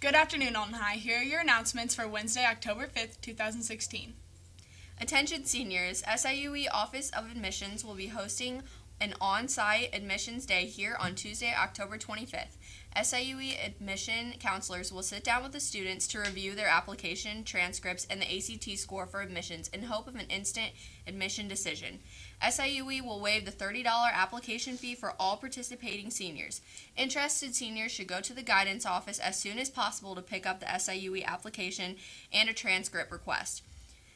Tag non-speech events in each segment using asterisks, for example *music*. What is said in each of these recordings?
Good afternoon, Alton High. Here are your announcements for Wednesday, October 5th, 2016. Attention seniors, SIUE Office of Admissions will be hosting an on-site admissions day here on Tuesday, October 25th. SIUE admission counselors will sit down with the students to review their application, transcripts, and the ACT score for admissions in hope of an instant admission decision. SIUE will waive the $30 application fee for all participating seniors. Interested seniors should go to the guidance office as soon as possible to pick up the SIUE application and a transcript request.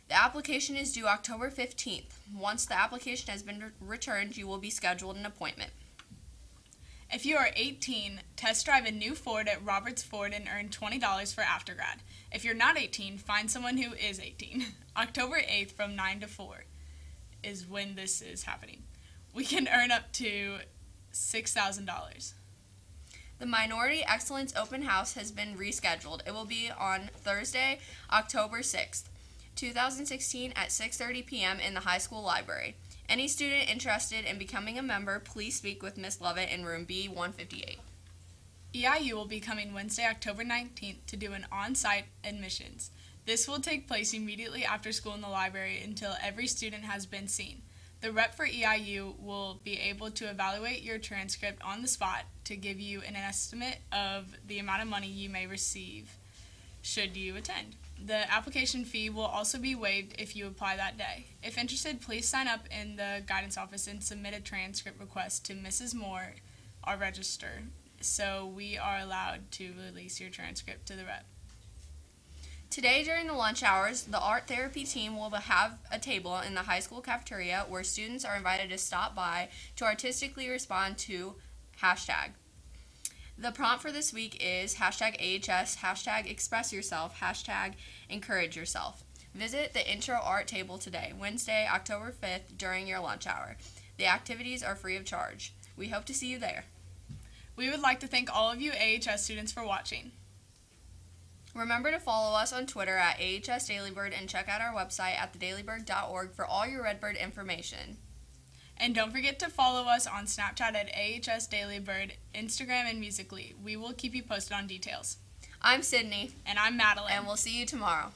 The application is due October 15th. Once the application has been re- returned, you will be scheduled an appointment. If you are 18, test drive a new Ford at Roberts Ford and earn $20 for aftergrad. If you're not 18, find someone who is 18. *laughs* October 8th from 9 to 4 is when this is happening. We can earn up to $6,000. The Minority Excellence Open House has been rescheduled. It will be on Thursday, October 6th, 2016 at 6:30 p.m. in the high school library. Any student interested in becoming a member, please speak with Miss Lovett in room B158. EIU will be coming Wednesday, October 19th to do an on site admissions. This will take place immediately after school in the library until every student has been seen. The rep for EIU will be able to evaluate your transcript on the spot to give you an estimate of the amount of money you may receive should you attend. The application fee will also be waived if you apply that day. If interested, please sign up in the guidance office and submit a transcript request to Mrs. Moore, our register, so we are allowed to release your transcript to the rep. Today, during the lunch hours, the art therapy team will have a table in the high school cafeteria where students are invited to stop by to artistically respond to hashtag. The prompt for this week is hashtag AHS, hashtag express yourself, hashtag encourage yourself. Visit the intro art table today, Wednesday, October 5th, during your lunch hour. The activities are free of charge. We hope to see you there. We would like to thank all of you AHS students for watching. Remember to follow us on Twitter at AHS Dailybird and check out our website at thedailybird.org for all your Redbird information. And don't forget to follow us on Snapchat at AHS Daily Bird, Instagram, and Musical.ly. We will keep you posted on details. I'm Sydney, And I'm Madeline. and we'll see you tomorrow.